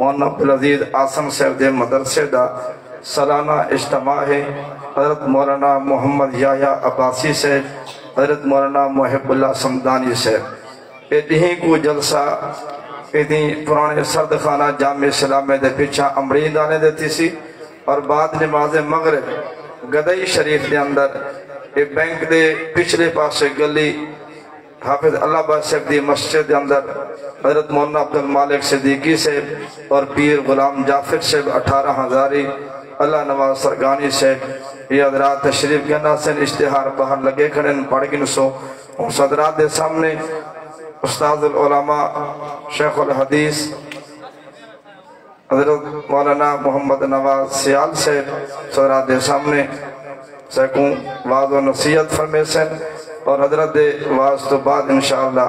मौलाना अब्दुल अज़ीज़ आसम साहब के मदरसे का सालाना इज्तमा है। हज़रत मौलाना मोहम्मद याया अब्बासी से हज़रत मौलाना मोहबुल्ला समदानी से यही को जलसा यदि पुराने सर्द खाना जाम इस्लामे के पिछा अमरीद आने देती सी और बाद नमाज़ मगरब गदई शरीफ के अंदर ये बैंक के पिछले पासे गली हाफिज अल्लाह साहब की मस्जिद के अंदर हज़रत मौलाना अब्दुल मालिक सिद्दीकी से और पीर गुलाम जाफिर से अठारह हजारी, अल्लाह नवाज़ सरगानी से ये हजरात तशरीफ़ के नासन इश्तहार बाहर लगे खड़े पढ़ गिन सो। सदरात के सामने उस्तादुलमा शेख हदीस, हज़रत मौलाना मोहम्मद नवाज़ सियाल से सदरात के सामने सैकू वाद नसीहत फरमेसन और हजरत वाज तो बाद इंशाला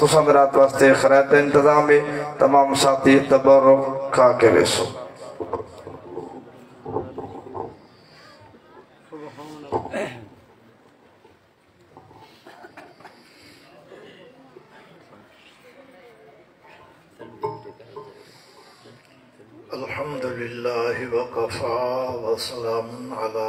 तुम रात वास्ते खरैत इंतजाम है तमाम साथी तबर खा के वेसो अल्हम्दुलिल्लाह वकफा वसलाम अला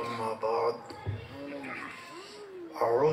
अम्मा बाद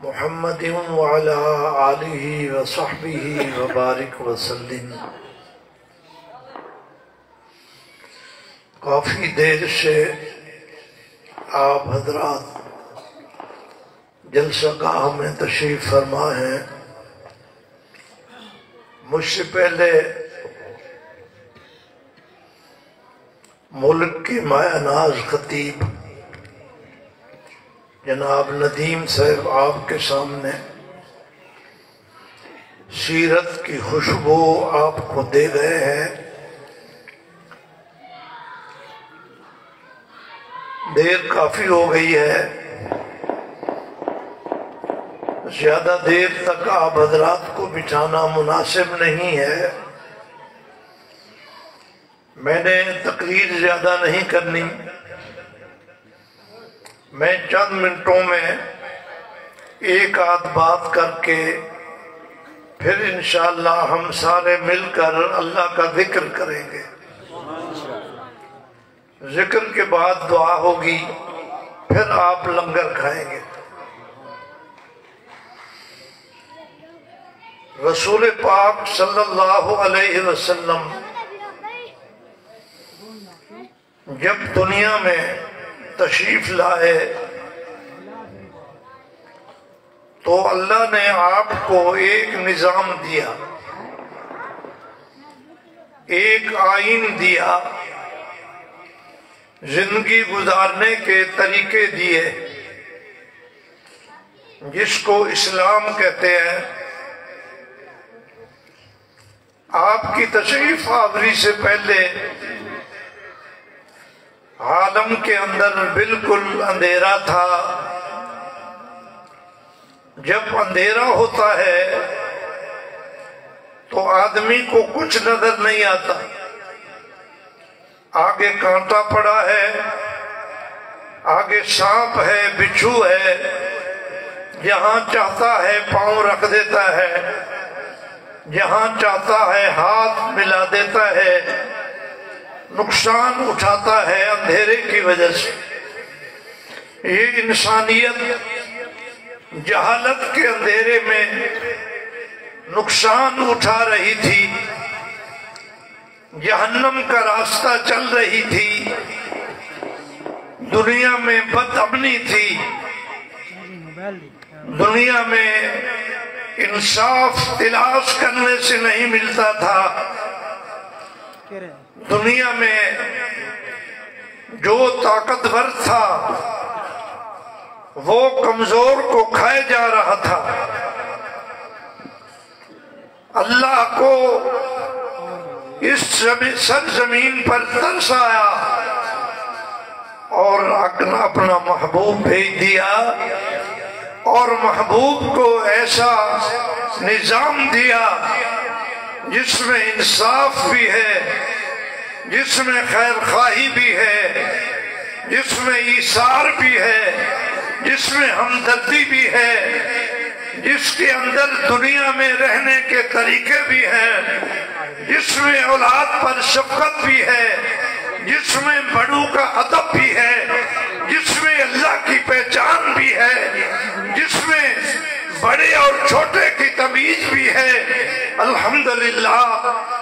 मोहम्मद वाला आलि वसहबी वबारक वसलिम काफ़ी देर से आप हजरात जलसा गाह में तशरीफ़ फरमा है मुझसे पहले मुल्क के माया नाज खतीब जनाब नदीम साहब आपके सामने सीरत की खुशबू आपको दे गए हैं। देर काफ़ी हो गई है। ज़्यादा देर तक आप हजरात को बिठाना मुनासिब नहीं है। मैंने तकरीर ज़्यादा नहीं करनी। मैं चंद मिनटों में एक आध बात करके फिर इंशाल्लाह हम सारे मिलकर अल्लाह का ज़िक्र करेंगे। ज़िक्र के बाद दुआ होगी, फिर आप लंगर खाएँगे। रसूल पाक सल्लल्लाहु अलैहि वसल्लम, जब दुनिया में तशरीफ़ लाए। तो अल्लाह ने आपको एक निज़ाम दिया। एक आइन दिया। ज़िंदगी गुजारने के तरीके दिए। जिसको इस्लाम कहते हैं। आपकी तशरीफ़ आवरी से पहले आलम के अंदर बिल्कुल अंधेरा था। जब अंधेरा होता है तो आदमी को कुछ नज़र नहीं आता। आगे कांटा पड़ा है, आगे सांप है, बिच्छू है, जहाँ चाहता है पाँव रख देता है, जहाँ चाहता है हाथ मिला देता है। नुकसान उठाता है अंधेरे की वजह से। ये इंसानियत जहालत के अंधेरे में नुकसान उठा रही थी, जहन्नम का रास्ता चल रही थी, दुनिया में बदअमनी थी, दुनिया में इंसाफ तलाश करने से नहीं मिलता था। दुनिया में जो ताकतवर था, वो कमज़ोर को खाए जा रहा था। अल्लाह को इस सर ज़मीन पर तरस आया और अपना महबूब भेज दिया और महबूब को ऐसा निज़ाम दिया जिसमें इंसाफ भी है जिसमें खैर खाही भी है, जिसमें ईसार भी है, जिसमें हमदर्दी भी है, जिसके अंदर दुनिया में रहने के तरीके भी हैं, जिसमें औलाद पर शफकत भी है, जिसमें बड़ू का अदब भी है, जिसमें अल्लाह की पहचान भी है, जिसमें बड़े और छोटे की तमीज भी है, अल्हम्दुलिल्लाह,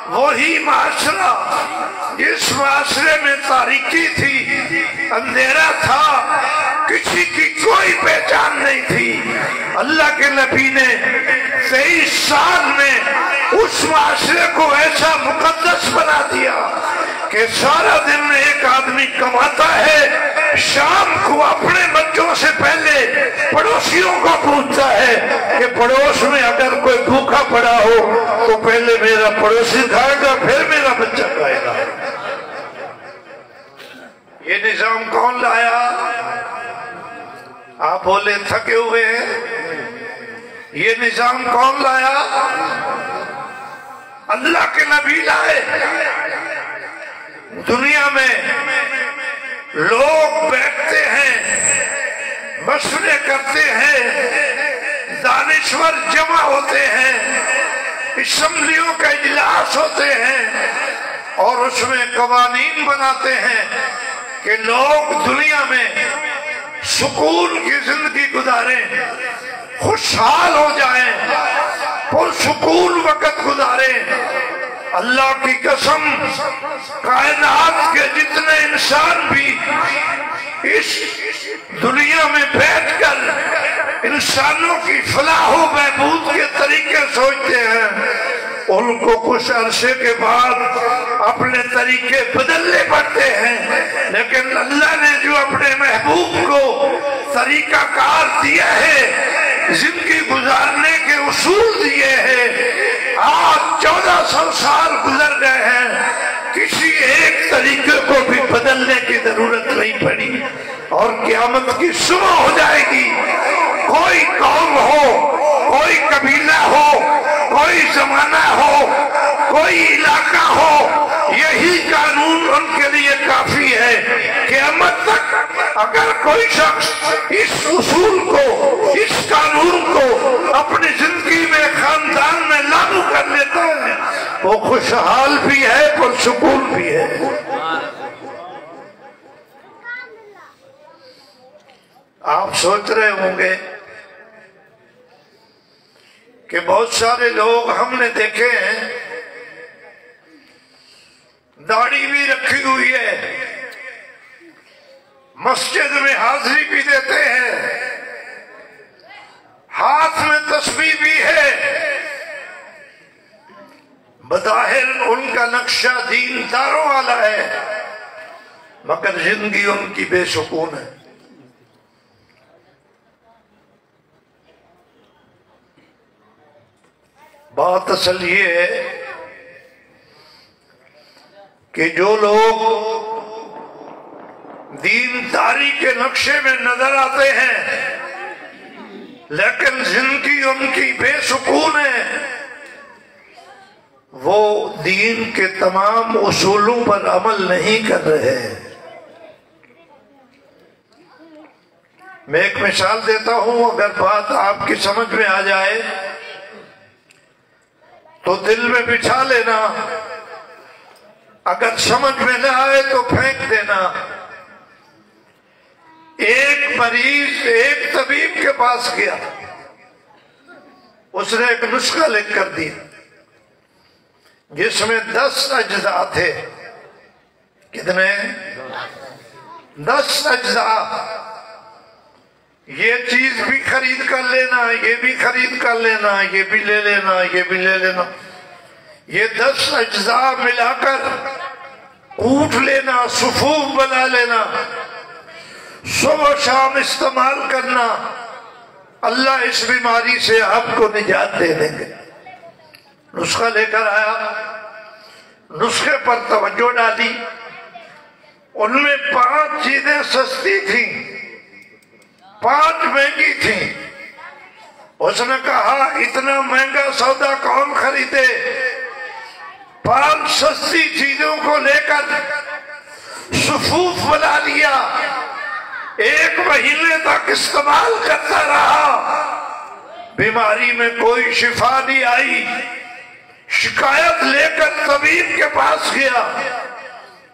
वही माशरा माशरे में तारीकी थी। अंधेरा था। किसी की कोई पहचान नहीं थी। अल्लाह के नबी ने तेईस साल में उस माशरे को ऐसा मुकदस बना दिया कि सारा दिन एक आदमी कमाता है, शाम को अपने बच्चों से पहले पड़ोसियों को पूछता है कि पड़ोस में अगर कोई भूखा पड़ा हो तो पहले मेरा पड़ोसी खाएगा, फिर मेरा बच्चा खाएगा। ये निज़ाम कौन लाया? आप बोले, थके हुए हैं। ये निज़ाम कौन लाया? अल्लाह के नबी लाए। दुनिया में लोग बैठते हैं, मशवरे करते हैं, दानिश्वर जमा होते हैं इसम्बलियों का इजलास होते हैं और उसमें कवानीन बनाते हैं। कि लोग दुनिया में सुकून की ज़िंदगी गुजारें, खुशहाल हो जाएँ, पुरसकून वक़्त गुजारें। अल्लाह की कसम, कायनात के जितने इंसान भी इस दुनिया में बैठकर इंसानों की फलाह बहबूद के तरीके सोचते हैं उनको कुछ अरसे के बाद अपने तरीके बदलने पड़ते हैं। लेकिन अल्लाह ने जो अपने महबूब को तरीका कार दिया है ज़िंदगी गुजारने के उसूल दिए हैं, आज चौदह सौ साल गुजर गए हैं, किसी एक तरीके को भी बदलने की ज़रूरत नहीं पड़ी और क्यामत की सुबह हो जाएगी। कोई कौम हो, कोई कबीला हो, कोई जमाना हो, कोई इलाका हो, यही कानून उनके लिए काफ़ी है। कि अमत तक अगर कोई शख्स इस उसूल को, इस कानून को अपनी ज़िंदगी में खानदान में लागू कर लेता है, वो खुशहाल भी है पर सुकून भी है। आप सोच रहे होंगे कि बहुत सारे लोग हमने देखे हैं। दाढ़ी भी रखी हुई है। मस्जिद में हाजिरी भी देते हैं। हाथ में तस्वीर भी है। बदाहिर उनका नक्शा दीनदारों वाला है। मगर ज़िंदगी उनकी बेसुकून है। बात असल ये है कि जो लोग दीनदारी के नक्शे में नज़र आते हैं, लेकिन ज़िंदगी उनकी बेसुकून है, वो दीन के तमाम उसूलों पर अमल नहीं कर रहे हैं। मैं एक मिसाल देता हूँ, अगर बात आपकी समझ में आ जाए तो दिल में बिछा लेना। अगर समझ में न आए तो फेंक देना। एक मरीज़ एक तबीब के पास गया। उसने एक नुस्खा लिख कर दिया, जिसमें दस अज्जा थे। कितने? दस अज्जा। ये चीज़ भी खरीद कर लेना ये भी खरीद कर लेना ये भी ले लेना ये भी ले लेना ये दस अज्जा मिलाकर कूट लेना सुफूफ बना लेना, सुबह शाम इस्तेमाल करना, अल्लाह इस बीमारी से आपको निजात दे देंगे। नुस्खा लेकर आया, नुस्खे पर तवज्जो डाली, उनमें पाँच चीज़ें सस्ती थी। पाँच महँगी थी। उसने कहा, इतना महँगा सौदा कौन खरीदे? पाँच सस्ती चीज़ों को लेकर सुफूफ बना लिया। एक महीने तक इस्तेमाल करता रहा। बीमारी में कोई शिफा नहीं आई। शिकायत लेकर तबीब के पास गया।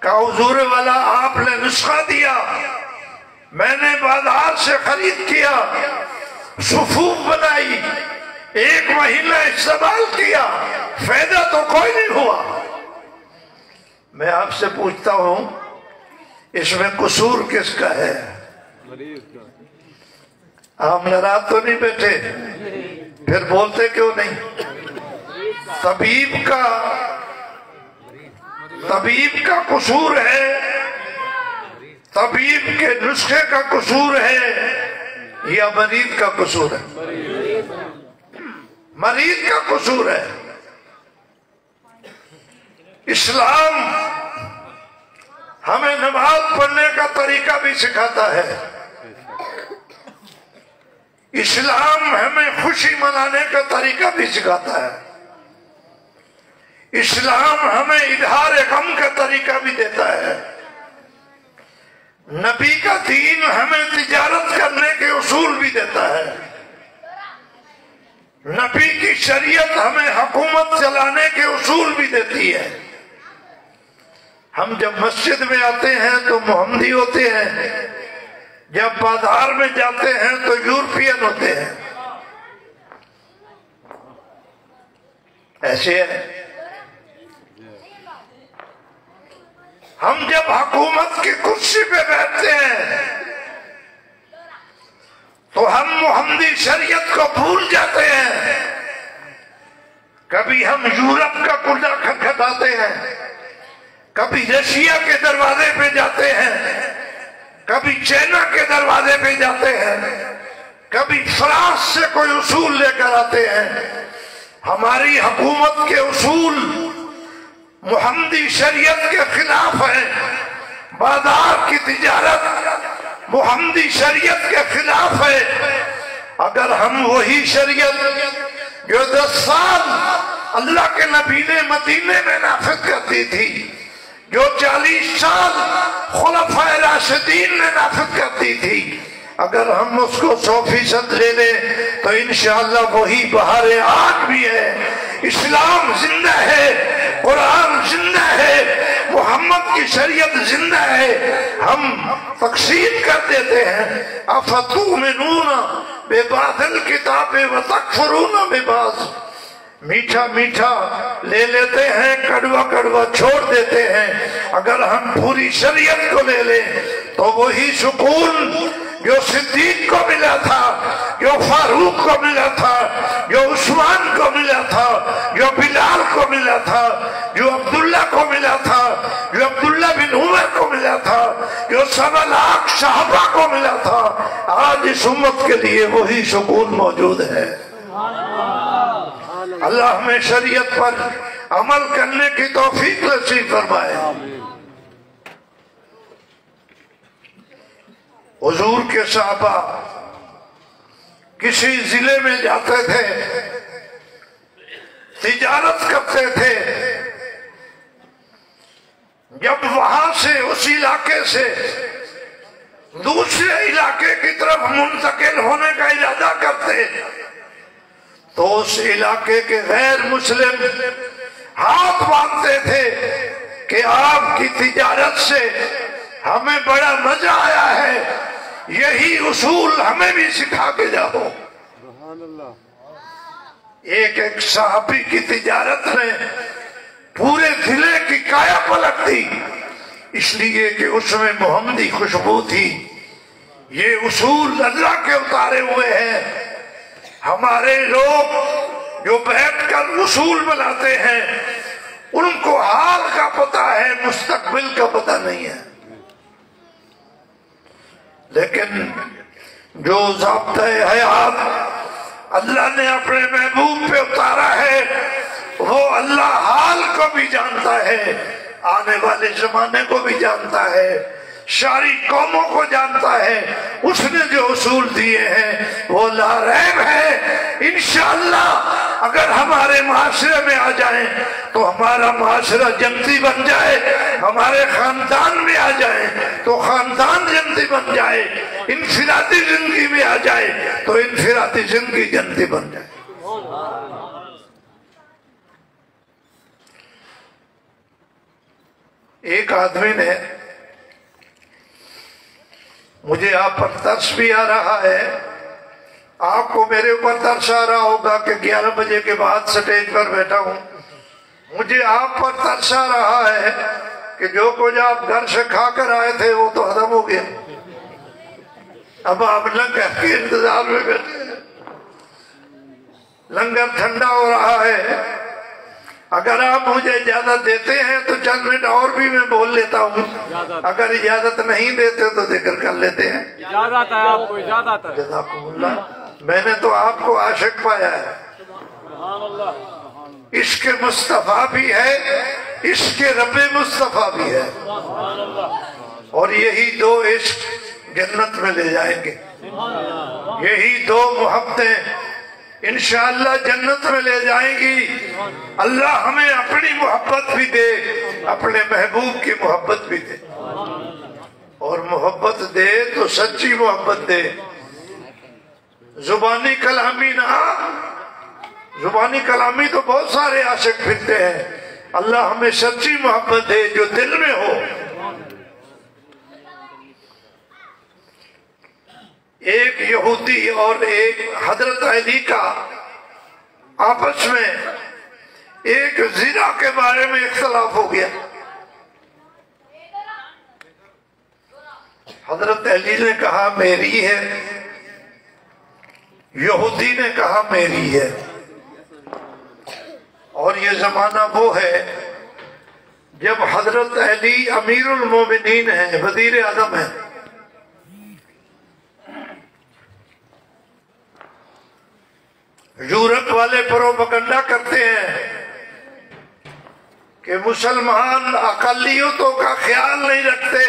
का वाला, आपने नुस्खा दिया। मैंने बाज़ार से खरीद किया सुफूफ बनाई, एक महीना इस्तेमाल किया, फ़ायदा तो कोई नहीं हुआ। मैं आपसे पूछता हूँ, इसमें कसूर किसका है? आप नाराज़ तो नहीं बैठे, फिर बोलते क्यों नहीं? तबीब का तबीब का कसूर है। तबीब के नुस्खे का कसूर है या मरीज़ का कसूर है? मरीज़ का कसूर है। इस्लाम हमें नमाज़ पढ़ने का तरीका भी सिखाता है। इस्लाम हमें खुशी मनाने का तरीका भी सिखाता है। इस्लाम हमें इधार गम का तरीका भी देता है। नबी का दीन हमें तिजारत करने के उसूल भी देता है। नबी की शरीयत हमें हुकूमत चलाने के उसूल भी देती है। हम जब मस्जिद में आते हैं तो मोहम्मदी होते हैं। जब बाज़ार में जाते हैं तो यूरोपियन होते हैं। ऐसे है। हम जब हुकूमत की कुर्सी पे बैठते हैं तो हम मोहम्मदी शरीयत को भूल जाते हैं। कभी हम यूरोप का कुर्जा खटखटाते हैं, कभी रशिया के दरवाजे पे जाते हैं, कभी चाइना के दरवाजे पे जाते हैं, कभी फ्रांस से कोई उसूल लेकर आते हैं। हमारी हुकूमत के उसूल मोहम्मदी शरीयत के खिलाफ है, बाज़ार की तिजारत मोहम्मदी शरीयत के खिलाफ है। अगर हम वही शरीयत जो दस साल अल्लाह के नबी ने मदीने में नाफिज करती थी, जो चालीस साल खुलफा राशिदीन ने नाफिज करती थी, अगर हम उसको सौ फ़ीसद ले लें तो इंशाला वही बहार आग भी है। इस्लाम ज़िंदा है कुरान ज़िंदा है, मोहम्मद की शरीयत ज़िंदा है। हम तकसीम कर देते हैं अफतू में नूना बेबादल किताबे व तकफरून बेबाज मीठा मीठा ले लेते हैं, कड़वा कड़वा छोड़ देते हैं। अगर हम पूरी शरीयत को ले लें तो वही सुकून जो सिद्दीक को मिला था, जो फारूक को मिला था, जो उस्मान को मिला था, जो बिलाल को मिला था, जो अब्दुल्ला को मिला था, जो अब्दुल्ला बिन उमर को मिला था, जो सवा लाख को मिला था, आज इस उम्मत के लिए वही सुकून मौजूद है। अल्लाह हमें शरीयत पर अमल करने की तौफीक नसीब फरमाए। हुजूर के साहबा किसी ज़िले में जाते थे, तिजारत करते थे। जब वहाँ से उस इलाके से दूसरे इलाके की तरफ़ मुंतकिल होने का इरादा करते तो उस इलाके के गैर मुस्लिम हाथ बांधते थे कि आपकी तिजारत से हमें बड़ा मज़ा आया है। यही उसूल हमें भी सिखा के जाओ। एक एक साहबी की तिजारत ने पूरे ज़िले की काया पलट दी। इसलिए कि उसमें मोहम्मदी खुशबू थी। ये उसूल अल्लाह के उतारे हुए हैं। हमारे लोग जो बैठकर उसूल बनाते हैं उनको हाल का पता है मुस्तकबिल का पता नहीं है। लेकिन जो जब्त हयात, अल्लाह ने अपने महबूब पे उतारा है, वो अल्लाह हाल को भी जानता है, आने वाले जमाने को भी जानता है। सारी कौमों को जानता है। उसने जो उसूल दिए हैं, वो लारैब है। इनशाला अगर हमारे माशरे में आ जाए तो हमारा माशरा जमती बन जाए, हमारे खानदान में आ जाए तो खानदान जमती बन जाए, इनफिराती ज़िंदगी में आ जाए तो इनफिराती ज़िंदगी जमती बन जाए। एक आदमी ने मुझे आप पर तरस भी आ रहा है। आपको मेरे ऊपर तरस आ रहा होगा कि 11 बजे के बाद स्टेज पर बैठा हूँ। मुझे आप पर तरस आ रहा है कि जो कुछ आप घर से खाकर आए थे, वो तो खत्म हो गया। अब आप लंगर के इंतज़ार में बैठे लंगर ठंडा हो रहा है। अगर आप मुझे इजाज़त देते हैं तो चंद मिनट और भी मैं बोल लेता हूँ। अगर इजाज़त नहीं देते तो ज़िक्र कर लेते हैं। इजाज़त है आपको इजाज़त है। मैंने तो आपको आशक पाया है। इसके मुस्तफ़ा भी है इसके रब मुस्तफ़ा भी है। और यही दो इश्क जन्नत में ले जाएँगे। यही दो मोहब्बतें इंशाअल्लाह जन्नत में ले जाएँगी। अल्लाह हमें अपनी मोहब्बत भी दे, अपने महबूब की मोहब्बत भी दे। और मोहब्बत दे तो सच्ची मोहब्बत दे। जुबानी कलामी ना। जुबानी कलामी तो बहुत सारे आशिक फिरते हैं। अल्लाह हमें सच्ची मोहब्बत दे जो दिल में हो। एक यहूदी और एक हज़रत अली का आपस में एक जीरा के बारे में इख्तलाफ हो गया। हज़रत अली ने कहा, मेरी है। यहूदी ने कहा, मेरी है। और ये जमाना वो है, जब हज़रत अली अमीरुल मोमिनीन है वज़ीर आज़म है। यूरोप वाले प्रोपगंडा करते हैं कि मुसलमान अकलियतों का ख्याल नहीं रखते,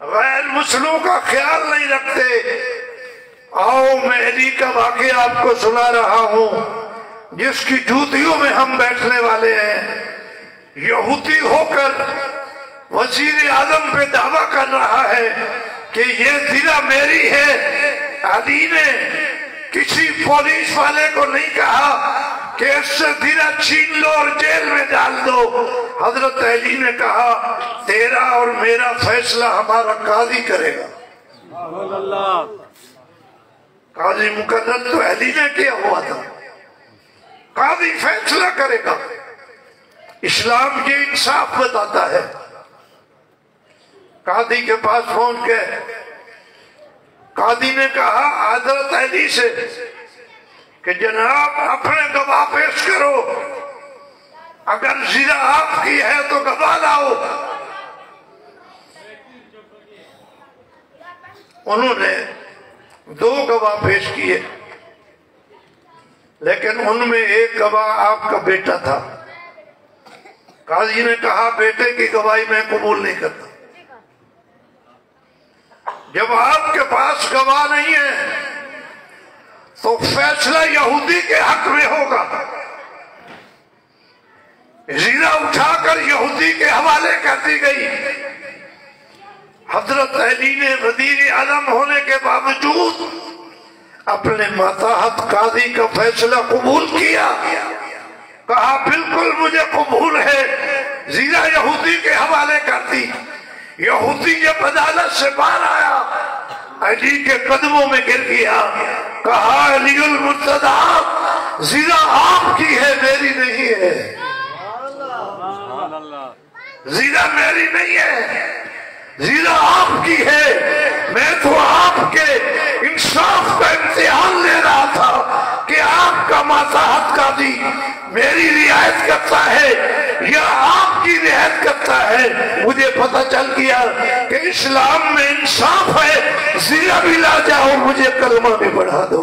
गैर मुस्लिमों का ख्याल नहीं रखते। आओ, मैं अली का वाक्य आपको सुना रहा हूँ, जिसकी जूतियों में हम बैठने वाले हैं। यहूदी होकर वज़ीर आज़म पे दावा कर रहा है कि ये जिला मेरी है अली ने किसी पुलिस वाले को नहीं कहा कि इससे दिला छीन लो और जेल में डाल दो। हज़रत अली ने कहा, तेरा और मेरा फैसला हमारा काजी करेगा। काजी मुकर्रर तो अली ने किया हुआ था। काजी फैसला करेगा। इस्लाम ये इंसाफ बताता है। कादी के पास पहुँच गए। कादी ने कहा हज़रत अली से, कि जनाब, अपने गवाह पेश करो। अगर जिला आपकी है तो गवाह लाओ। उन्होंने दो गवाह पेश किए, लेकिन उनमें एक गवाह आपका बेटा था। काजी ने कहा, बेटे की गवाही मैं कबूल नहीं करता। जब आपके पास गवाह नहीं है तो फैसला यहूदी के हक में होगा। जीरा उठाकर यहूदी के हवाले कर दी गई। हज़रत अली ने वज़ीर आलम होने के बावजूद अपने माताहत काजी का फैसला कबूल किया। कहा, बिल्कुल मुझे कबूल है। जीरा यहूदी के हवाले कर दी। यहूदी जब अदालत से बाहर आया अली के कदमों में गिर गया। कहा अलीउल मुर्तदा आपकी है मेरी नहीं है। जीरा मेरी नहीं है। जीरा आपकी है। मैं तो आपके इंसाफ का इम्तिहान ले रहा था कि आपका माताहत का दी मेरी रियायत करता है या आपकी रियायत करता है। मुझे पता चल गया कि इस्लाम में इंसाफ है। जीरा भी ला जाओ, मुझे कलमा भी बढ़ा दो।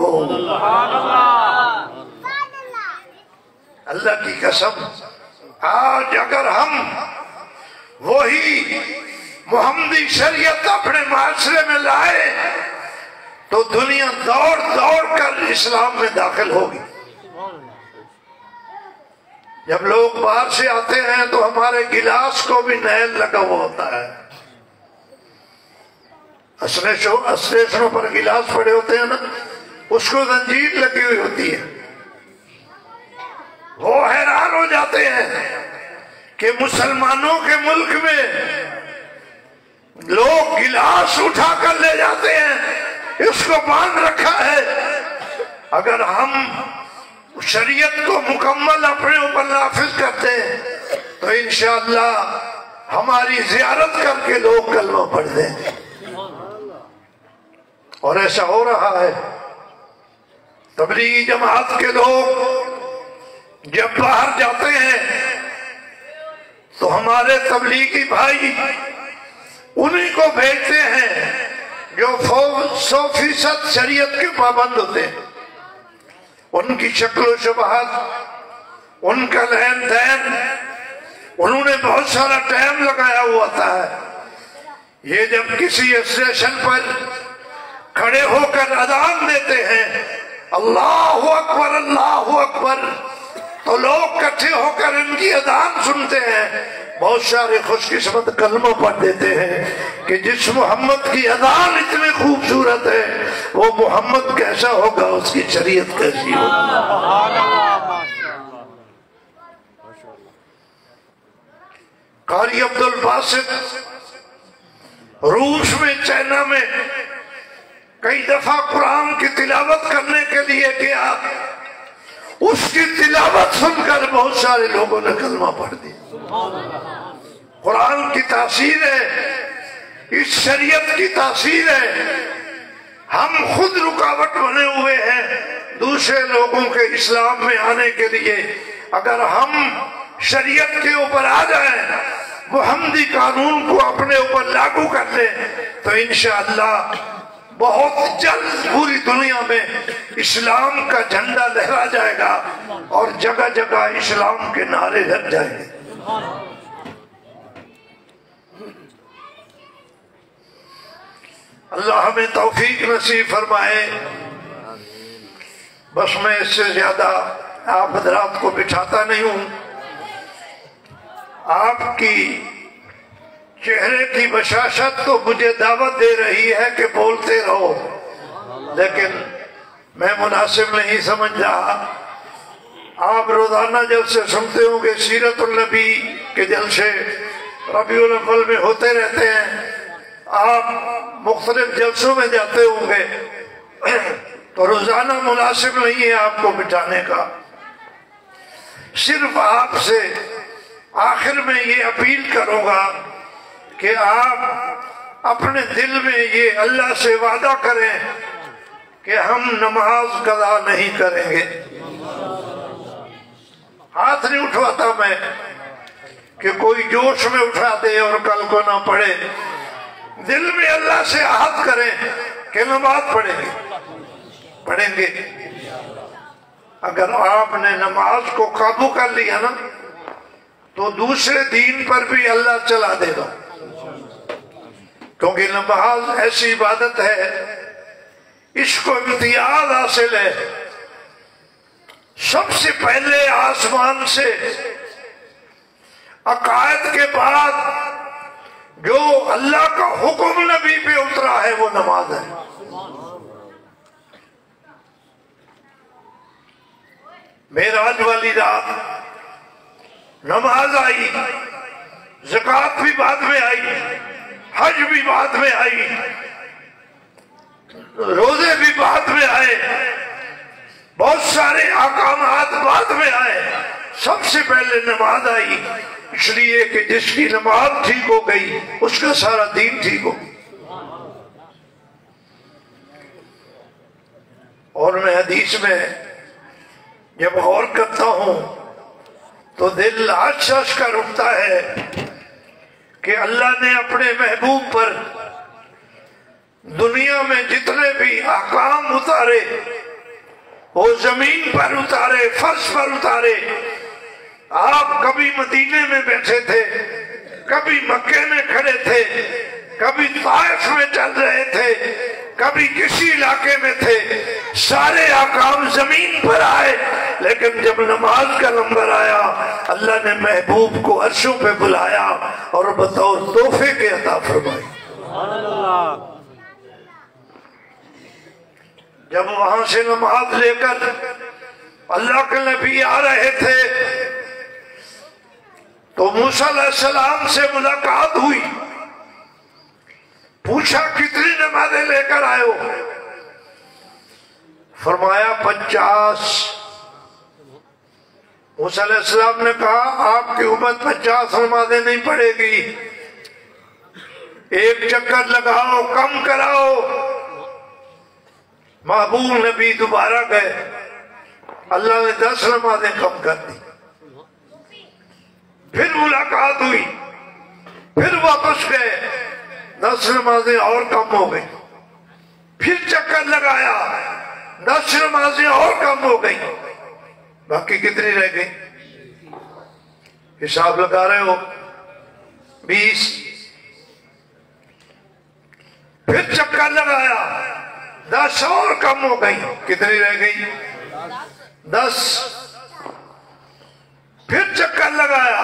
अल्लाह की कसम, आज अगर हम वही मोहम्मदी शरीयत अपने माशरे में लाए तो दुनिया दौड़ दौड़ कर इस्लाम में दाखिल होगी। जब लोग बाहर से आते हैं तो हमारे गिलास को भी नहल लगा हुआ होता है। स्टेशनों पर गिलास पड़े होते हैं ना, उसको जंजीर लगी हुई होती है। वो हैरान हो जाते हैं कि मुसलमानों के मुल्क में लोग गिलास उठा कर ले जाते हैं। इसको बाँध रखा है। अगर हम शरीयत को मुकम्मल अपने ऊपर नाफिज करते हैं तो इंशाला हमारी जियारत करके लोग कलमा पढ़ देंगे और ऐसा हो रहा है, तबलीगी जमात के लोग जब बाहर जाते हैं तो हमारे तबलीगी भाई उन्हीं को भेजते हैं जो सौ फ़ीसद शरीयत के पाबंद होते हैं। उनकी शक्ल शबाहत, उनका रहन दहन, उन्होंने बहुत सारा टाइम लगाया हुआ था। ये जब किसी स्टेशन पर खड़े होकर अदान देते हैं, अल्लाह अकबर अल्लाह अकबर तो लोग इकट्ठे होकर इनकी अदान सुनते हैं। बहुत सारे खुशकिस्मत कलमों पढ़ देते हैं कि जिस मोहम्मद की अदान इतनी खूबसूरत है, वो मोहम्मद कैसा होगा, उसकी शरीयत कैसी होगी? अब्दुल बासित रूस में, चाइना में कई दफ़ा कुरान की तिलावत करने के लिए गया। उसकी तिलावत सुनकर बहुत सारे लोगों ने कलमा पढ़ दिया। कुरान की तासीर है। इस शरीयत की तासीर है। हम खुद रुकावट बने हुए हैं दूसरे लोगों के इस्लाम में आने के लिए। अगर हम शरीयत के ऊपर आ जाए वो मोहम्मदी कानून को अपने ऊपर लागू कर ले तो इंशाला बहुत जल्द पूरी दुनिया में इस्लाम का झंडा लहरा जाएगा और जगह जगह इस्लाम के नारे लग जाएँगे। अल्लाह हमें तौफीक नसीब फरमाए। बस मैं इससे ज़्यादा आप हजरात को बिठाता नहीं हूँ। आपकी चेहरे की बशाशत तो मुझे दावत दे रही है कि बोलते रहो। लेकिन मैं मुनासिब नहीं समझ रहा। आप रोज़ाना जलसे सुनते होंगे सीरत नबी के जलसे रबी अव्वल में होते रहते हैं, आप मुख्तलिफ़ जलसों में जाते होंगे तो रोज़ाना मुनासिब नहीं है आपको बिठाने का। सिर्फ़ आपसे आखिर में ये अपील करूँगा कि आप अपने दिल में ये अल्लाह से वादा करें कि हम नमाज़ कदा नहीं करेंगे। हाथ नहीं उठवाता मैं कि कोई जोश में उठा दे और कल को ना पढ़े। दिल में अल्लाह से आहत करें कि नमाज़ पढ़ेंगे। पढ़ेंगे। अगर आपने नमाज़ को काबू कर लिया ना तो दूसरे दीन पर भी अल्लाह चला दे देगा। क्योंकि नमाज़ ऐसी इबादत है, इसको इम्तियाज़ हासिल है सबसे पहले आसमान से, अकायद के बाद जो अल्लाह का हुक्म नबी पे उतरा है, वो नमाज़ है। मेराज वाली रात नमाज़ आई, जक़ात भी बाद में आई, हज भी बाद में आई, रोज़े भी बाद में आए। बहुत सारे अकामात बाद में आए। सबसे पहले नमाज़ आई। इसलिए कि जिसकी नमाज़ ठीक हो गई, उसका सारा दीन ठीक हो और मैं हदीस में जब गौर करता हूँ तो दिल आश्वास का रुकता है कि अल्लाह ने अपने महबूब पर दुनिया में जितने भी आकाम उतारे वो ज़मीन पर उतारे, फर्श पर उतारे। आप कभी मदीने में बैठे थे, कभी मक्के में खड़े थे, कभी ताइफ में चल रहे थे, कभी किसी इलाके में थे। सारे आकाम ज़मीन पर आए, लेकिन जब नमाज़ का नंबर आया, अल्लाह ने महबूब को अर्शों पे बुलाया और बतौर तोहफे के अता फरमाई जब वहाँ से नमाज़ लेकर अल्लाह के नबी आ रहे थे तो सलाम से मुलाकात हुई। पूछा, कितनी नमाजें लेकर आए हो? फरमाया, पचास। मूसलाम ने कहा, आपकी उम्र पचास नमाजें नहीं पड़ेगी एक चक्कर लगाओ, कम कराओ। महबूब नबी दोबारा गए। अल्लाह ने दस नमाजें कम कर दी। फिर मुलाकात हुई। फिर वापस गए। दस नमाजें और कम हो गई। फिर चक्कर लगाया। दस नमाजें और कम हो गई। बाकी कितनी रह गई? हिसाब लगा रहे हो। बीस। फिर चक्कर लगाया। दस और कम हो गई कितनी रह गई? दस। फिर चक्कर लगाया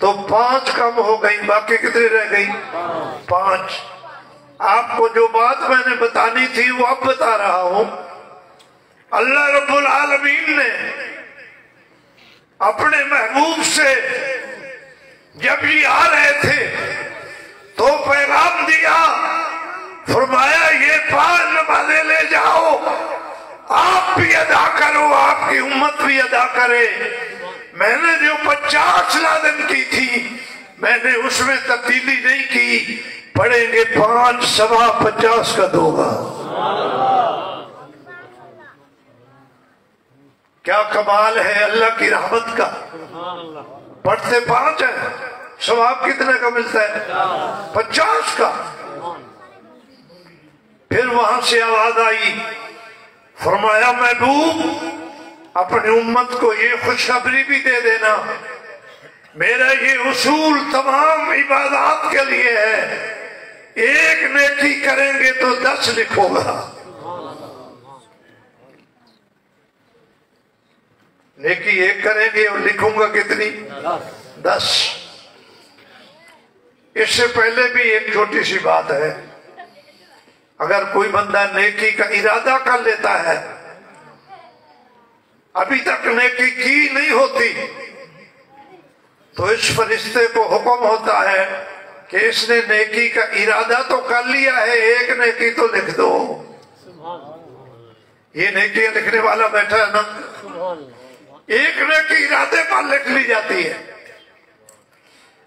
तो पाँच कम हो गई। बाकी कितनी रह गई? पाँच। आपको जो बात मैंने बतानी थी, वो अब बता रहा हूँ। अल्लाह रब्बुल आलमीन ने अपने महबूब से जब ये आ रहे थे तो पैगाम दिया, फरमाया ये पाँच नमाजे ले जाओ आप भी अदा करो, आपकी उम्मत भी अदा करे। मैंने जो पचास लादन की थी, मैंने उसमें तब्दीली नहीं की। पढ़ेंगे पाँच, सवा पचास का दोगा। क्या कमाल है अल्लाह की रहमत का। पढ़ते पाँच है, सवाब कितने का मिलता है? पचास का। फिर वहाँ से आवाज़ आई फरमाया महबूब अपनी उम्मत को ये खुशखबरी भी दे देना। मेरा ये उसूल तमाम इबादत के लिए है। एक नेकी करेंगे तो दस लिखोगा। नेकी एक करेंगे और लिखूँगा कितनी? दस। इससे पहले भी एक छोटी सी बात है। अगर कोई बंदा नेकी का इरादा कर लेता है अभी तक नेकी की नहीं होती तो इस फरिश्ते को हुक्म होता है कि इसने नेकी का इरादा तो कर लिया है एक नेकी तो लिख दो। ये नेकी लिखने वाला बैठा है ना? एक नेकी इरादे पर लिख ली जाती है।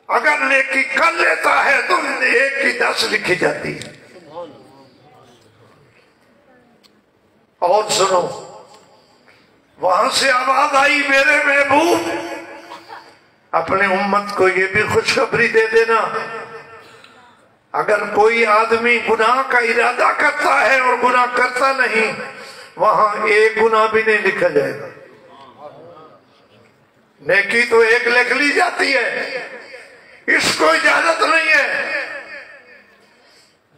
अगर नेकी कर लेता है तो एक की दस लिखी जाती है। और सुनो, वहाँ से आवाज़ आई, मेरे महबूब। अपने उम्मत को ये भी खुशखबरी दे देना, अगर कोई आदमी गुनाह का इरादा करता है और गुनाह करता नहीं, वहाँ एक गुनाह भी नहीं लिखा जाएगा। नेकी तो एक लिख ली जाती है, इसको इजाज़त नहीं है।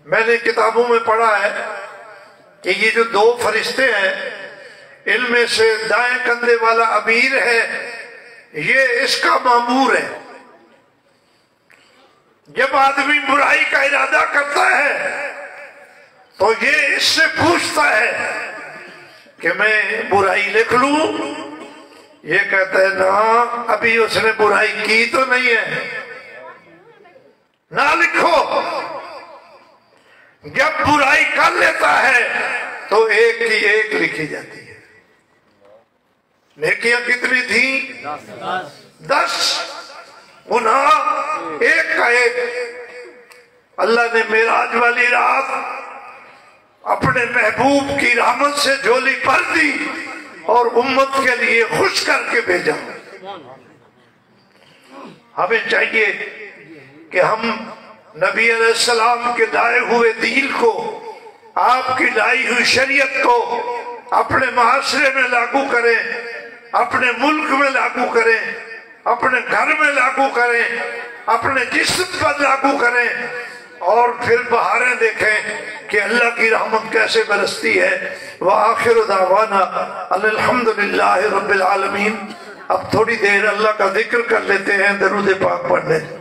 मैंने किताबों में पढ़ा है कि ये जो दो फरिश्ते हैं, इनमें से दाएँ कंधे वाला अमीर है, ये इसका मामूर है। जब आदमी बुराई का इरादा करता है तो ये इससे पूछता है कि मैं बुराई लिख लू? ये कहता है, ना, अभी उसने बुराई की तो नहीं है। ना लिखो। जब बुराई कर लेता है तो एक की एक लिखी जाती है। नेकियाँ कितनी थी? दस। गुनाह एक का एक। अल्लाह ने मेराज वाली रात अपने महबूब की रहमत से झोली भर दी और उम्मत के लिए खुश करके भेजा। हमें चाहिए कि हम नबी सलाम के लाए हुए दीन को, आपकी लाई हुई शरीयत को अपने माशरे में लागू करें, अपने मुल्क में लागू करें, अपने घर में लागू करें, अपने जिस्म पर लागू करें और फिर बहारें देखें कि अल्लाह की रहमत कैसे बरसती है। वह आखिर दावाना रब्बिल अब थोड़ी देर अल्लाह का ज़िक्र कर लेते हैं, दरुद पाक पढ़ लेते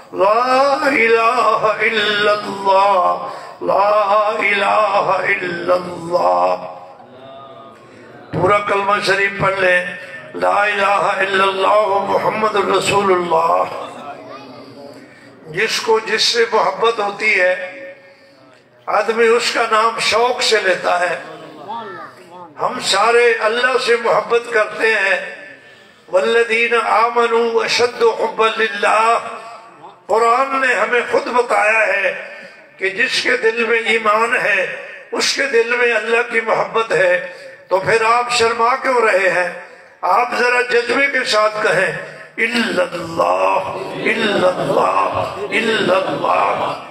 इलाहा इल्लल्लाह ला इलाहा इल्लल्लाह, ला इलाहा इल्लल्लाह। पूरा कलमा शरीफ पढ़ ले। ला इलाहा इल्लल्लाह मोहम्मद रसूलुल्लाह। जिसको जिससे मोहब्बत होती है, आदमी उसका नाम शौक से लेता है। हम सारे अल्लाह से मोहब्बत करते हैं। वल्लदीन आमनु अशद हुब्बल्लाह कुरान ने हमें खुद बताया है कि जिसके दिल में ईमान है, उसके दिल में अल्लाह की मोहब्बत है। तो फिर आप शर्मा क्यों रहे हैं? आप जरा जज्बे के साथ कहें, इल्लल्लाह इल्लल्लाह इल्लल्लाह।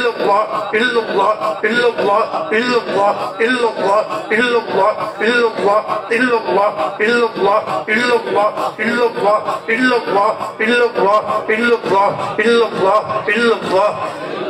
illallah illallah illallah illallah illallah illallah illallah illallah illallah illallah illallah illallah illallah illallah illallah Allah,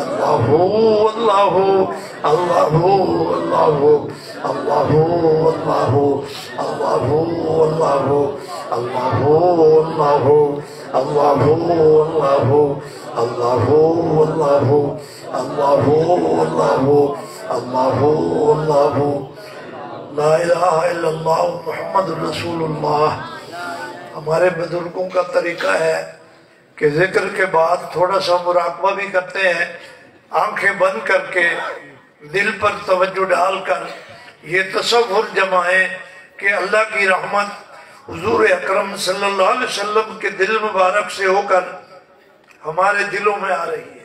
अल्लाह अल्लाह अल्लाह अल्लाह अल्लाह अल्लाह अल्लाह अल्लाह अल्लाह अल्लाह अल्लाह अल्लाह अल्लाह अल्लाह अल्लाह अल्लाह अल्लाह अल्लाह ला इलाहा इल्लल्लाह मुहम्मदुर रसूलुल्लाह हमारे बुज़ुर्गों का तरीका है कि ज़िक्र के बाद थोड़ा सा मुराकबा भी करते हैं। आँखें बंद करके, दिल पर तवज्जो डालकर ये तस्वुर जमाए कि अल्लाह की रहमत हुजूर अकरम वसल्लम के दिल मुबारक से होकर हमारे दिलों में आ रही है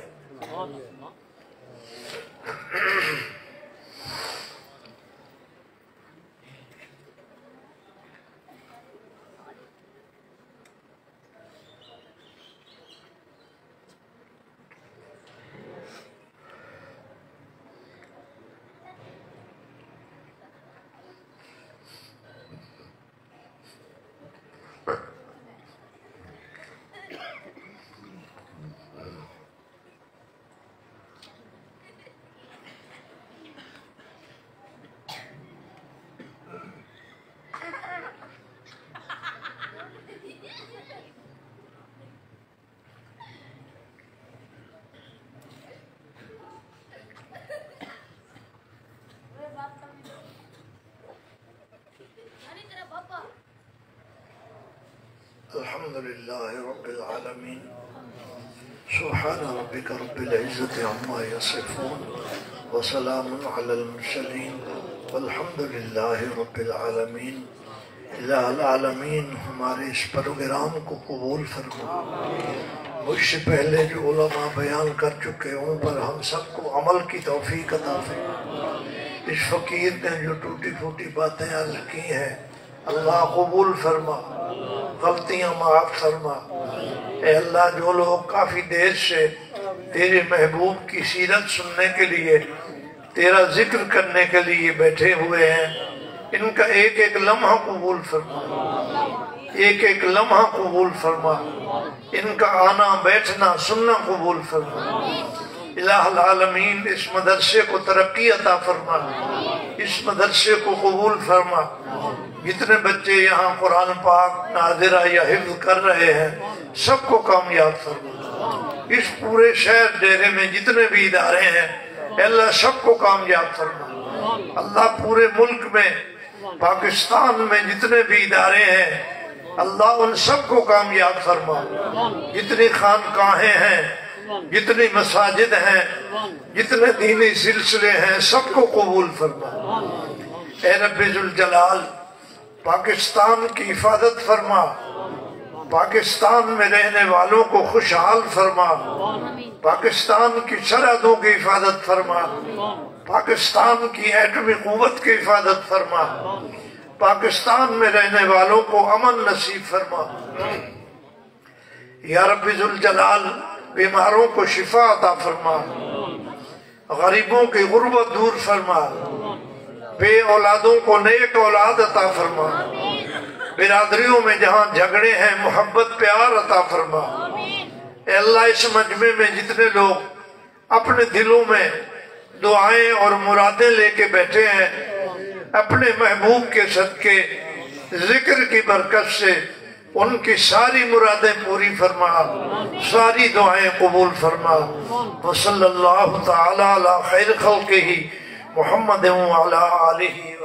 अल्हम्दुलिल्लाह रब्बिल आलमीन रब्बिल इज्जति अम्मा यसिफून, व सलामुन अलल मुरसलीन, वल्हम्दुलिल्लाह रब्बिल आलमीन। आलमीन, हमारे इस प्रोग्राम को कबूल फरमा मुझसे पहले जो उलमा बयान कर चुके उन पर हम सबको अमल की तौफीक अता फरमा इस फकीर ने जो टूटी फूटी बातें अर्ज़ की हैं, अल्लाह कबूल फरमा गलतियाँ माफ़ फरमा अल्लाह, जो लोग काफ़ी देर से तेरे महबूब की सीरत सुनने के लिए, तेरा ज़िक्र करने के लिए बैठे हुए हैं। इनका एक एक लम्हा कबूल फरमा। एक एक लम्हा कबूल फरमा। इनका आना बैठना सुनना कबूल फरमा। इलाहुल आलमीन, इस मदरसे को तरक्की अता फरमा। इस मदरसे को कबूल फरमा। जितने बच्चे यहाँ कुरान पाक नादिरा या हिफ्ज कर रहे हैं, सबको कामयाब फरमा। इस पूरे शहर डेरे में जितने भी इदारे हैं, अल्लाह सबको कामयाब फरमा। अल्लाह पूरे मुल्क में, पाकिस्तान में जितने भी इदारे हैं, अल्लाह उन सबको कामयाब फरमा। जितनी खानकाहें हैं, जितनी मसाजिद हैं, जितने दीनी सिलसिले हैं, सबको कबूल फरमा। ए रब्बिजुल जलाल, पाकिस्तान की हिफाजत फरमा। पाकिस्तान में रहने वालों को खुशहाल फरमा पाकिस्तान की सरहदों की हिफाजत फरमा पाकिस्तान की एटमी कुत की हिफाजत फरमा पाकिस्तान में रहने वालों को अमन नसीब फरमा या रब्बिजुल जलाल बीमारों को शिफा अता फरमा गरीबों की गुर्बत दूर फरमा बे औलादों को नेक औलाद अता फरमा बिरादरियों में जहाँ झगड़े हैं मोहब्बत प्यार अता फरमा। अल्लाह इस मजमे में जितने लोग अपने दिलों में दुआएँ और मुरादें लेके बैठे हैं अपने महबूब के सदके ज़िक्र की बरकत से उनकी सारी मुरादें पूरी फरमा। सारी दुआएँ कबूल फरमा। वसल्लल्लाहु तआला अला खैर खल्क़िही मोहम्मद अला आलिहि